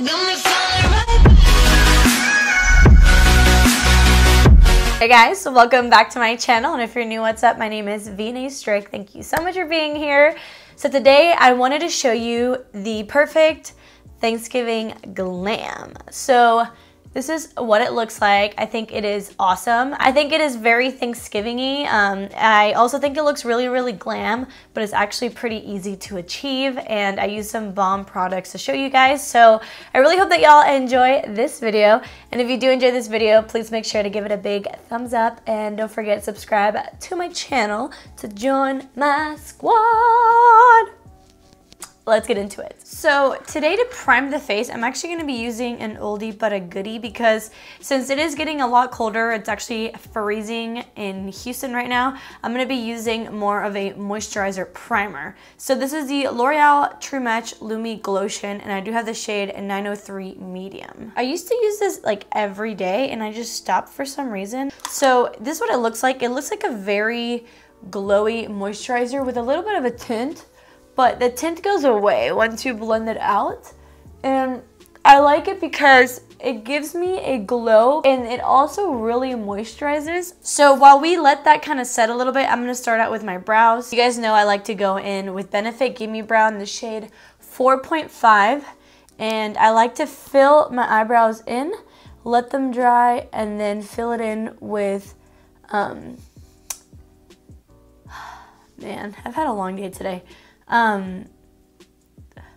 Hey guys, welcome back to my channel and if you're new, what's up? My name is Vianney Strick. Thank you so much for being here. So today I wanted to show you the perfect Thanksgiving glam. So this is what it looks like. I think it is awesome. I think it is very Thanksgiving-y. Um, I also think it looks really, really glam, but it's actually pretty easy to achieve. And I use some bomb products to show you guys. So I really hope that y'all enjoy this video. And if you do enjoy this video, please make sure to give it a big thumbs up. And don't forget subscribe to my channel to join my squad let's get into it. So today to prime the face, I'm actually gonna be using an oldie but a goodie because since it is getting a lot colder, it's actually freezing in Houston right now, I'm gonna be using more of a moisturizer primer. So this is the L'Oreal True Match Lumi Glotion and I do have the shade 903 Medium. I used to use this like every day and I just stopped for some reason. So this is what it looks like. It looks like a very glowy moisturizer with a little bit of a tint but the tint goes away once you blend it out. And I like it because it gives me a glow and it also really moisturizes. So while we let that kind of set a little bit, I'm gonna start out with my brows. You guys know I like to go in with Benefit Gimme Brow in the shade 4.5 and I like to fill my eyebrows in, let them dry, and then fill it in with, um, man, I've had a long day today um,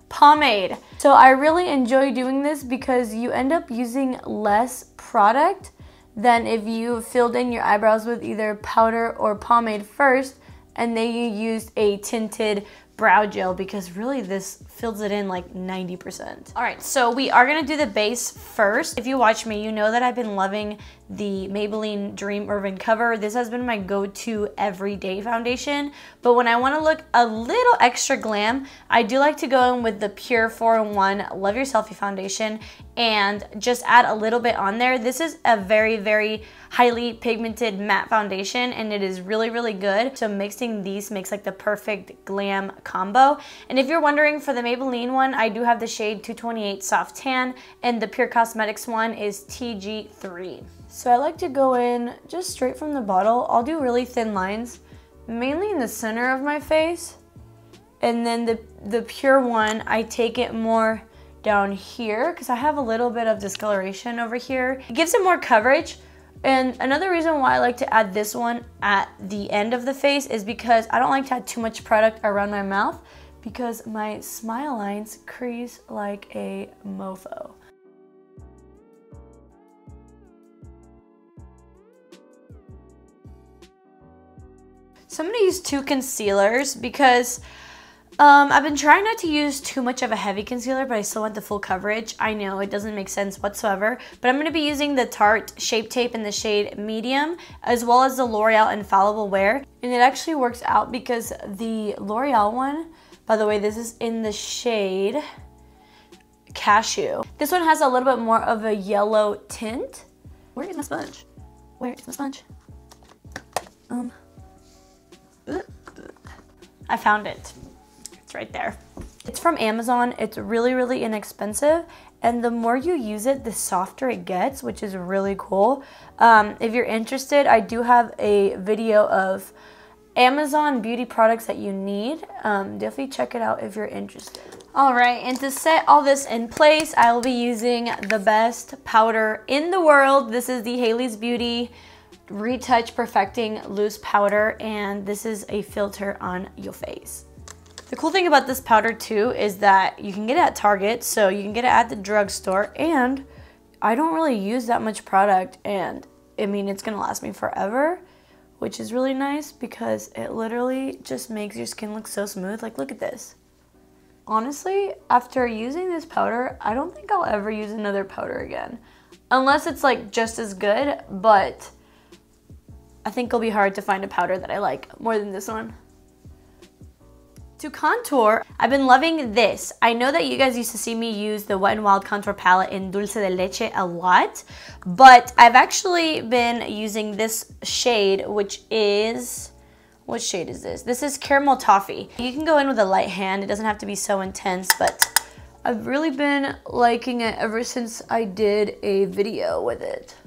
pomade. So I really enjoy doing this because you end up using less product than if you filled in your eyebrows with either powder or pomade first and then you used a tinted brow gel because really this fills it in like 90%. All right, so we are gonna do the base first. If you watch me, you know that I've been loving the Maybelline Dream Urban Cover. This has been my go-to everyday foundation, but when I wanna look a little extra glam, I do like to go in with the PUR 4-in-1 Love Your Selfie Foundation and just add a little bit on there. This is a very, very highly pigmented matte foundation and it is really, really good. So mixing these makes like the perfect glam combo. And if you're wondering for the Maybelline one, I do have the shade 228 Soft Tan and the PUR Cosmetics one is TG3. So I like to go in just straight from the bottle. I'll do really thin lines, mainly in the center of my face. And then the, the PUR one, I take it more down here because I have a little bit of discoloration over here. It gives it more coverage, and another reason why I like to add this one at the end of the face is because I don't like to add too much product around my mouth because my smile lines crease like a mofo. So I'm gonna use two concealers because um, I've been trying not to use too much of a heavy concealer, but I still want the full coverage. I know it doesn't make sense whatsoever, but I'm going to be using the Tarte Shape Tape in the shade Medium, as well as the L'Oreal Infallible Wear. And it actually works out because the L'Oreal one, by the way, this is in the shade Cashew. This one has a little bit more of a yellow tint. Where is my sponge? Where is my sponge? Um, I found it right there. It's from Amazon. It's really, really inexpensive. And the more you use it, the softer it gets, which is really cool. Um, if you're interested, I do have a video of Amazon beauty products that you need. Um, definitely check it out if you're interested. All right, and to set all this in place, I will be using the best powder in the world. This is the Haley's Beauty Retouch Perfecting Loose Powder, and this is a filter on your face. The cool thing about this powder too is that you can get it at Target, so you can get it at the drugstore, and I don't really use that much product, and I mean, it's gonna last me forever, which is really nice because it literally just makes your skin look so smooth. Like, look at this. Honestly, after using this powder, I don't think I'll ever use another powder again. Unless it's like just as good, but I think it'll be hard to find a powder that I like more than this one. To contour, I've been loving this. I know that you guys used to see me use the Wet n Wild contour palette in Dulce de Leche a lot, but I've actually been using this shade, which is, what shade is this? This is Caramel Toffee. You can go in with a light hand. It doesn't have to be so intense, but I've really been liking it ever since I did a video with it.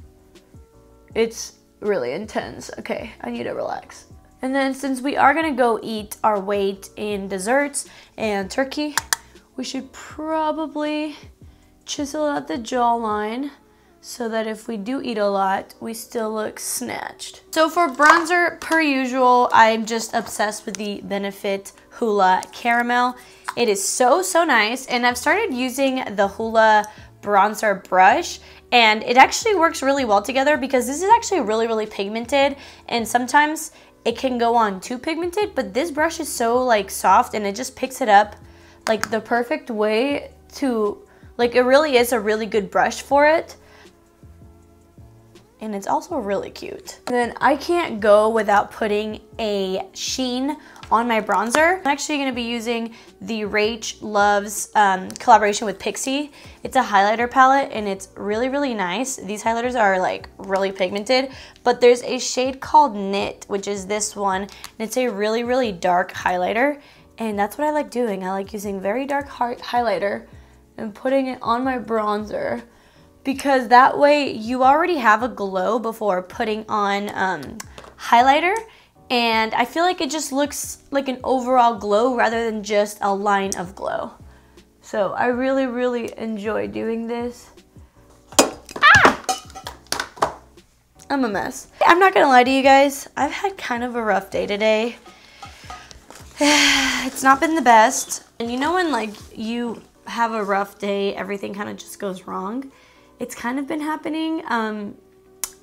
It's really intense. Okay, I need to relax. And then since we are gonna go eat our weight in desserts and turkey, we should probably chisel out the jawline so that if we do eat a lot, we still look snatched. So for bronzer, per usual, I'm just obsessed with the Benefit Hoola Caramel. It is so, so nice. And I've started using the Hoola bronzer brush and it actually works really well together because this is actually really, really pigmented and sometimes it can go on too pigmented, but this brush is so like soft and it just picks it up like the perfect way to, like it really is a really good brush for it and it's also really cute. And then I can't go without putting a sheen on my bronzer. I'm actually gonna be using the Rachh Loves um, collaboration with Pixi. It's a highlighter palette and it's really, really nice. These highlighters are like really pigmented, but there's a shade called Knit, which is this one, and it's a really, really dark highlighter. And that's what I like doing. I like using very dark highlighter and putting it on my bronzer because that way you already have a glow before putting on um, highlighter and I feel like it just looks like an overall glow rather than just a line of glow. So I really, really enjoy doing this. Ah! I'm a mess. I'm not gonna lie to you guys, I've had kind of a rough day today. it's not been the best. And you know when like you have a rough day, everything kind of just goes wrong? it's kind of been happening. Um,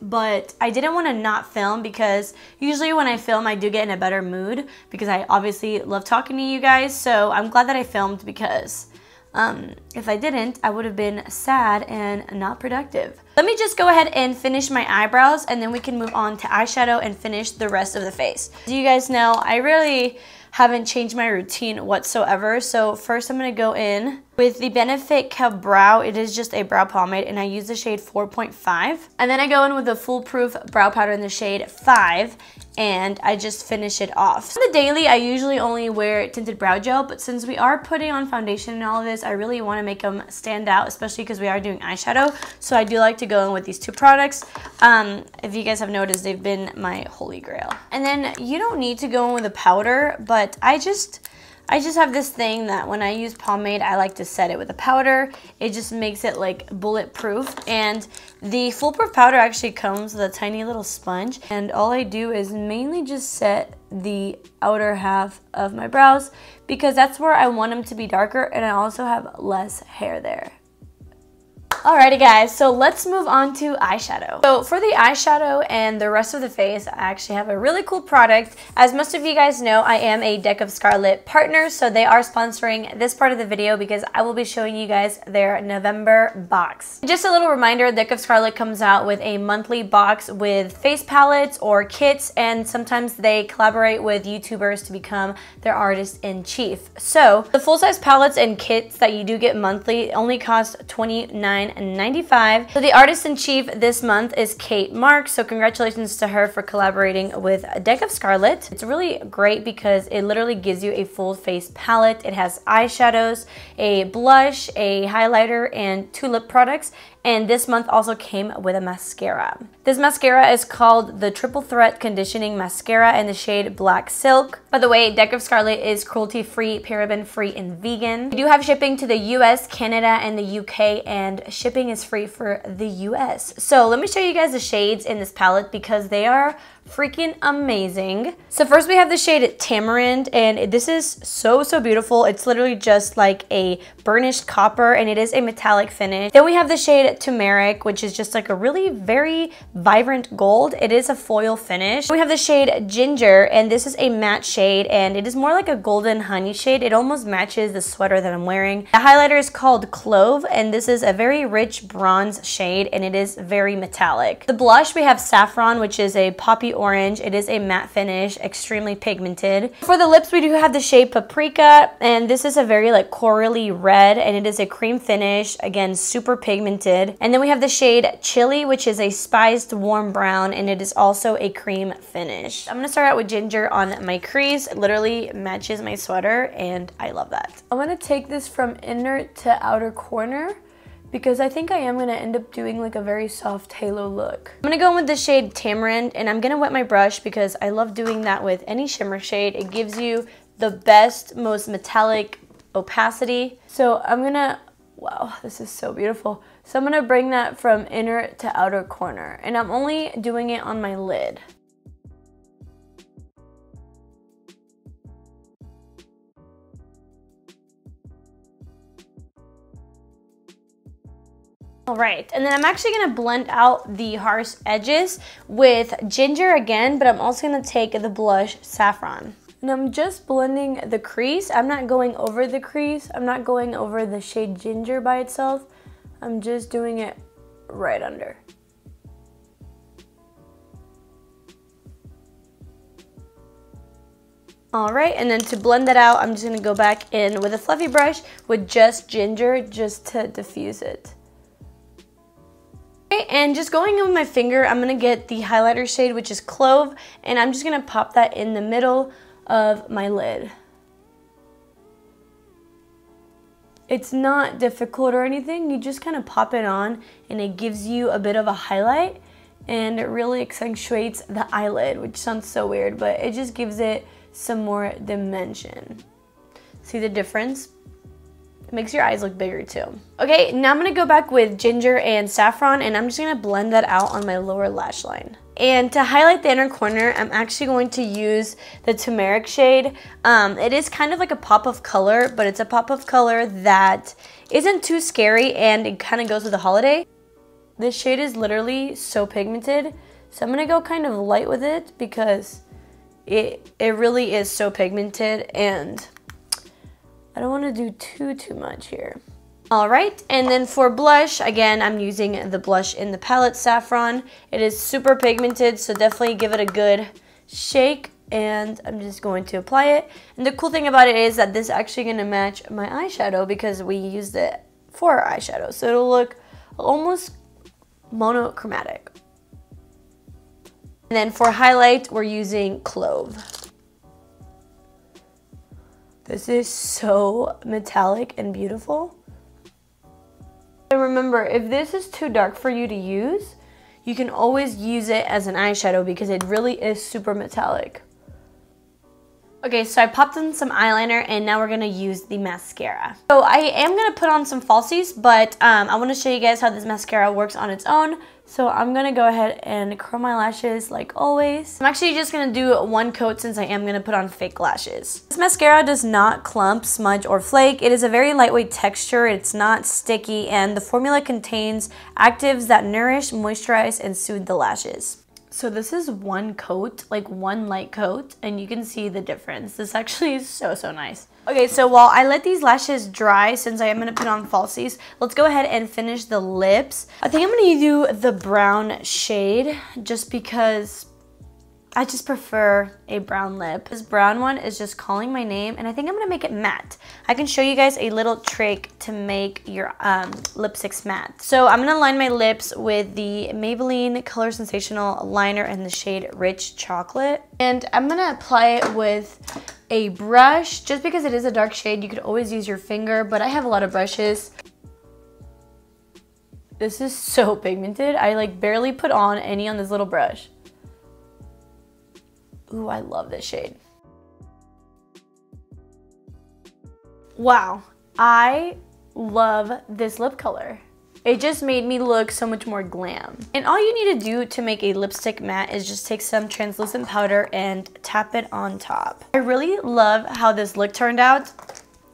but I didn't want to not film because usually when I film I do get in a better mood because I obviously love talking to you guys so I'm glad that I filmed because um, if I didn't I would have been sad and not productive. Let me just go ahead and finish my eyebrows and then we can move on to eyeshadow and finish the rest of the face. As you guys know I really haven't changed my routine whatsoever. So first I'm going to go in with the Benefit Ka-Brow. It is just a brow pomade and I use the shade 4.5. And then I go in with the Foolproof Brow Powder in the shade 5 and I just finish it off. On the daily, I usually only wear tinted brow gel, but since we are putting on foundation and all of this, I really want to make them stand out, especially because we are doing eyeshadow. So I do like to go in with these two products. Um, if you guys have noticed, they've been my holy grail. And then you don't need to go in with a powder, but I just I just have this thing that when I use pomade, I like to set it with a powder. It just makes it like bulletproof. And the foolproof powder actually comes with a tiny little sponge. And all I do is mainly just set the outer half of my brows because that's where I want them to be darker and I also have less hair there. Alrighty guys, so let's move on to eyeshadow. So for the eyeshadow and the rest of the face, I actually have a really cool product. As most of you guys know, I am a Deck of Scarlet partner, so they are sponsoring this part of the video because I will be showing you guys their November box. Just a little reminder, Deck of Scarlet comes out with a monthly box with face palettes or kits, and sometimes they collaborate with YouTubers to become their artist-in-chief. So the full-size palettes and kits that you do get monthly only cost 29 95 So the artist-in-chief this month is Kate Marks, so congratulations to her for collaborating with Deck of Scarlet. It's really great because it literally gives you a full face palette. It has eyeshadows, a blush, a highlighter, and two lip products, and this month also came with a mascara. This mascara is called the Triple Threat Conditioning Mascara in the shade Black Silk. By the way, Deck of Scarlet is cruelty-free, paraben-free, and vegan. We do have shipping to the US, Canada, and the UK, and shipping is free for the US. So let me show you guys the shades in this palette because they are freaking amazing. So first we have the shade Tamarind and this is so, so beautiful. It's literally just like a burnished copper and it is a metallic finish. Then we have the shade Turmeric, which is just like a really very vibrant gold. It is a foil finish. We have the shade Ginger and this is a matte shade and it is more like a golden honey shade. It almost matches the sweater that I'm wearing. The highlighter is called Clove and this is a very rich bronze shade and it is very metallic. The blush we have Saffron, which is a poppy orange. It is a matte finish, extremely pigmented. For the lips, we do have the shade Paprika, and this is a very like corally red, and it is a cream finish. Again, super pigmented. Lid. And then we have the shade Chili, which is a spiced warm brown, and it is also a cream finish. I'm gonna start out with ginger on my crease. It literally matches my sweater, and I love that. I'm gonna take this from inner to outer corner because I think I am gonna end up doing like a very soft halo look. I'm gonna go in with the shade Tamarind and I'm gonna wet my brush because I love doing that with any shimmer shade. It gives you the best, most metallic opacity. So I'm gonna, wow, this is so beautiful. So I'm gonna bring that from inner to outer corner and I'm only doing it on my lid. All right, and then I'm actually gonna blend out the harsh edges with ginger again, but I'm also gonna take the blush Saffron. And I'm just blending the crease. I'm not going over the crease. I'm not going over the shade ginger by itself. I'm just doing it right under. All right, and then to blend that out, I'm just gonna go back in with a fluffy brush with just ginger just to diffuse it. Okay, and just going in with my finger, I'm gonna get the highlighter shade, which is Clove, and I'm just gonna pop that in the middle of my lid. It's not difficult or anything, you just kind of pop it on and it gives you a bit of a highlight and it really accentuates the eyelid, which sounds so weird, but it just gives it some more dimension. See the difference? It makes your eyes look bigger too. Okay, now I'm gonna go back with ginger and saffron and I'm just gonna blend that out on my lower lash line. And to highlight the inner corner, I'm actually going to use the turmeric shade. Um, it is kind of like a pop of color, but it's a pop of color that isn't too scary and it kind of goes with the holiday. This shade is literally so pigmented. So I'm gonna go kind of light with it because it, it really is so pigmented and I don't want to do too, too much here. All right, and then for blush, again, I'm using the blush in the palette Saffron. It is super pigmented, so definitely give it a good shake and I'm just going to apply it. And the cool thing about it is that this is actually gonna match my eyeshadow because we used it for our eyeshadow. So it'll look almost monochromatic. And then for highlight, we're using Clove. This is so metallic and beautiful. Remember, if this is too dark for you to use, you can always use it as an eyeshadow because it really is super metallic. Okay, so I popped in some eyeliner and now we're gonna use the mascara. So I am gonna put on some falsies, but um, I wanna show you guys how this mascara works on its own. So I'm gonna go ahead and curl my lashes like always. I'm actually just gonna do one coat since I am gonna put on fake lashes. This mascara does not clump, smudge, or flake. It is a very lightweight texture, it's not sticky, and the formula contains actives that nourish, moisturize, and soothe the lashes. So this is one coat, like one light coat, and you can see the difference. This actually is so, so nice. Okay, so while I let these lashes dry, since I am gonna put on falsies, let's go ahead and finish the lips. I think I'm gonna do the brown shade, just because I just prefer a brown lip. This brown one is just calling my name and I think I'm gonna make it matte. I can show you guys a little trick to make your um, lipsticks matte. So I'm gonna line my lips with the Maybelline Color Sensational liner in the shade Rich Chocolate. And I'm gonna apply it with a brush. Just because it is a dark shade, you could always use your finger, but I have a lot of brushes. This is so pigmented. I like barely put on any on this little brush. Ooh, I love this shade. Wow, I love this lip color. It just made me look so much more glam. And all you need to do to make a lipstick matte is just take some translucent powder and tap it on top. I really love how this look turned out.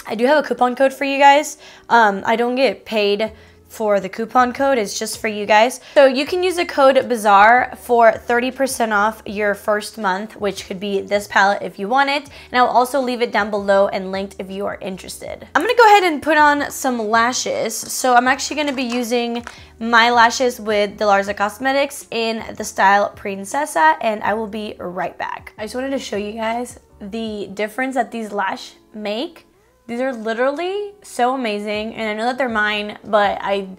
I do have a coupon code for you guys. Um, I don't get paid for the coupon code is just for you guys. So you can use the code BAZAAR for 30% off your first month, which could be this palette if you want it. And I'll also leave it down below and linked if you are interested. I'm gonna go ahead and put on some lashes. So I'm actually gonna be using my lashes with Delarza Cosmetics in the style Princesa and I will be right back. I just wanted to show you guys the difference that these lash make these are literally so amazing, and I know that they're mine, but I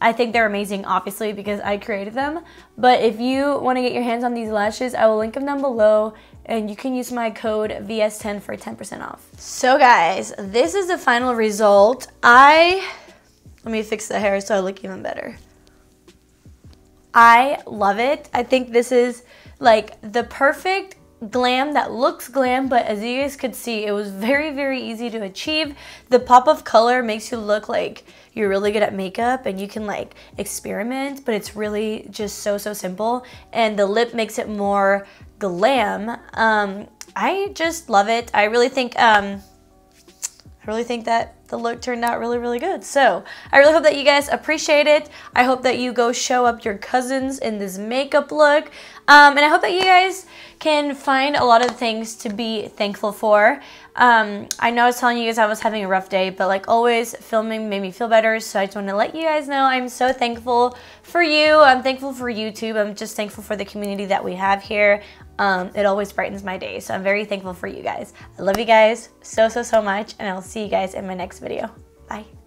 I think they're amazing, obviously, because I created them. But if you want to get your hands on these lashes, I will link them down below and you can use my code VS10 for 10% off. So guys, this is the final result. I, let me fix the hair so I look even better. I love it. I think this is like the perfect glam that looks glam but as you guys could see it was very very easy to achieve. The pop of color makes you look like you're really good at makeup and you can like experiment but it's really just so so simple. And the lip makes it more glam. Um, I just love it. I really think um, I really think that the look turned out really, really good. So I really hope that you guys appreciate it. I hope that you go show up your cousins in this makeup look. Um, and I hope that you guys can find a lot of things to be thankful for. Um, I know I was telling you guys I was having a rough day, but like always, filming made me feel better. So I just want to let you guys know I'm so thankful for you. I'm thankful for YouTube. I'm just thankful for the community that we have here. Um, it always brightens my day. So I'm very thankful for you guys. I love you guys so, so, so much. And I'll see you guys in my next video. Bye.